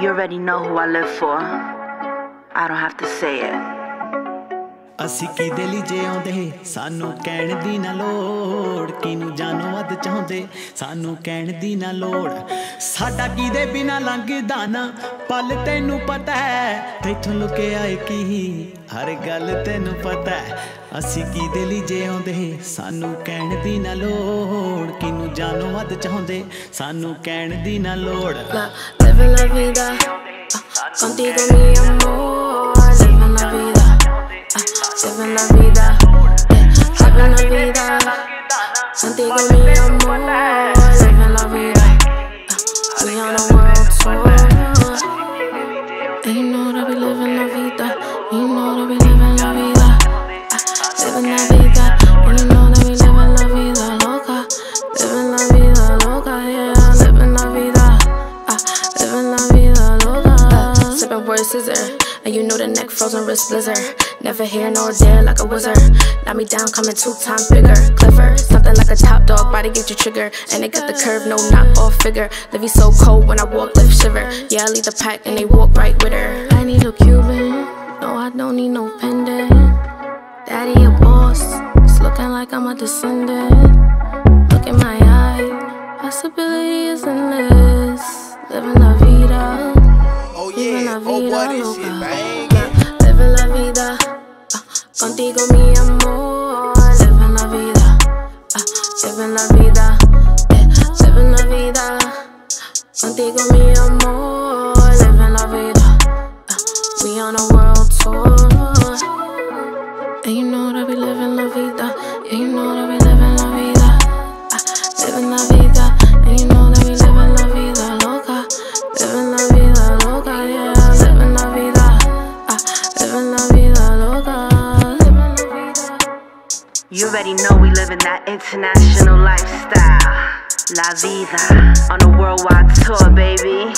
You already know who I live for. I don't have to say it. ਅਸੀਂ ਕਿਦੇ ਲਈ ਜਿਉਂਦੇ ਸਾਨੂੰ ਕਹਿਣ ਦੀ ਨਾ ਲੋੜ। ਕਿਨੂੰ ਜਾਨੋਂ ਵੱਧ ਚਾਹੁੰਦੇ? ਸਾਨੂੰ ਕਹਿਣ ਦੀ ਨਾ ਲੋੜ। ਸਾਡਾ ਕਿਦੇ ਬਿਨਾ ਲੰਘਦਾ ਨਾ? ਪਲ ਤੈਨੂੰ ਪਤਾ ਹੈ ਤੈਥੋਂ ਲੁਕਿਆ ਏ ਕੀ? ਹਰ ਗੱਲ ਤੈਨੂੰ ਪਤਾ ਹੈ ਅਸੀਂ ਕਿਦੇ ਲਈ ਜੇ ਆਉਂਦੇ? ਸਾਨੂੰ ਕਹਿਣ ਦੀ ਨਾ ਲੋੜ। ਕਿਨੂੰ ਜਾਨੋਂ ਵੱਧ ਚਾਹੁੰਦੇ? ਸਾਨੂੰ ਕਹਿਣ ਦੀ ਨਾ ਲੋੜ। Living la vida, contigo mi amor, Contigo mi amor, living la vida. Uh, we on a world tour. And you know that we living la vida. You know that we living la vida. Uh, living la vida. And you know that we living la vida loca. Living la vida loca, yeah. Living la vida. Uh, living la vida loca. Uh, sipping word scissor. And you know the neck frozen wrist blizzard. Never here nor there like a wizard. Knock me down, coming two times bigger. Clever, something like a top dog, body get you trigger. And they got the curve, no knock off figure. Livy so cold when I walk, lift shiver. Yeah, I lead the pack and they walk right with her. I need a Cuban, no, I don't need no pendant. Daddy a boss, it's looking like I'm a descendant. Look in my eye, possibility is endless. Living la vida. Oh Living yeah, la oh vida boy, this loca. shit bang. Living la vida, ah, contigo mi amor. Living la vida, yeah, living la vida. Contigo mi amor. Living la vida, ah, we on a world tour. And you know that we You already know we live in that international lifestyle. La vida on a worldwide tour, baby.